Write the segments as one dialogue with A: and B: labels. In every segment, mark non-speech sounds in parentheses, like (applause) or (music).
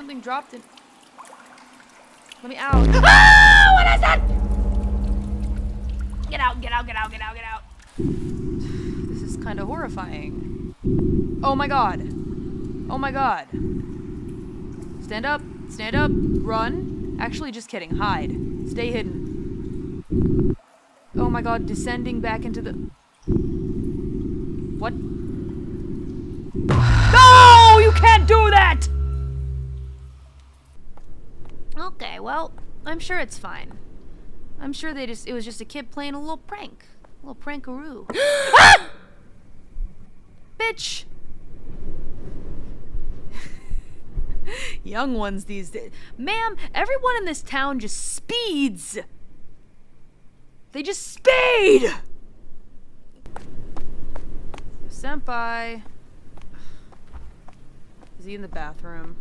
A: Something dropped in. Let me out. (gasps) ah! What is that? Get out, get out, get out, get out, get out. This is kind of horrifying. Oh my god. Oh my god. Stand up, stand up, run. Actually, just kidding. Hide. Stay hidden. Oh my god, descending back into the. What? Okay, well, I'm sure it's fine. I'm sure they just it was just a kid playing a little prank. A little prankaroo. ah! (gasps) Bitch! (laughs) Young ones these days. Ma'am, everyone in this town just speeds. They just speed! Senpai. Is he in the bathroom?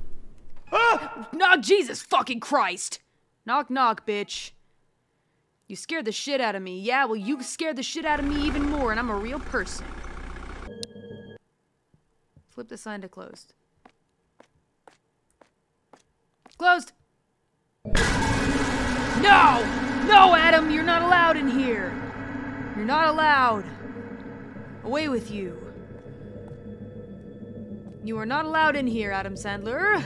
A: No, Jesus fucking Christ! Knock, knock, bitch. You scared the shit out of me. Yeah, well, you scared the shit out of me even more, and I'm a real person. Flip the sign to closed. Closed! No! No, Adam, you're not allowed in here! You're not allowed. Away with you. You are not allowed in here, Adam Sandler.